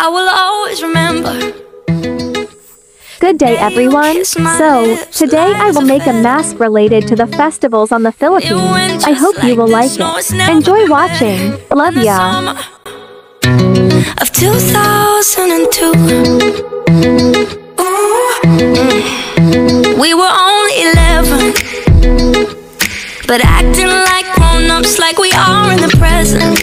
I will always remember. Good day everyone. So, today I will make a mask related to the festivals on the Philippines. I hope you will like it. Enjoy watching. Love ya. Of 2002. We were only 11. But acting like grown-ups like we are in the present.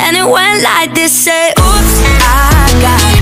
and it went like this: Say, Oops, I got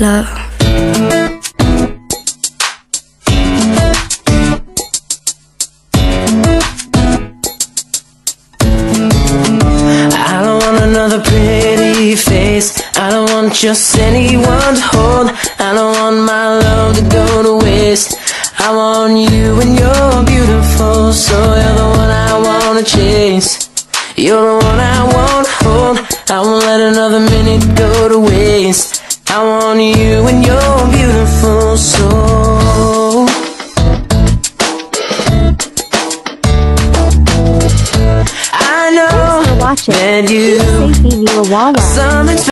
love, love. I don't want another pretty face. I don't want just anyone to hold. I don't want my love to go to waste. I want you and you're beautiful, so you're the one I wanna chase. You're the one I wanna hold. I won't let another minute go to waste. You and you're beautiful, so. I know Watch it. that you something's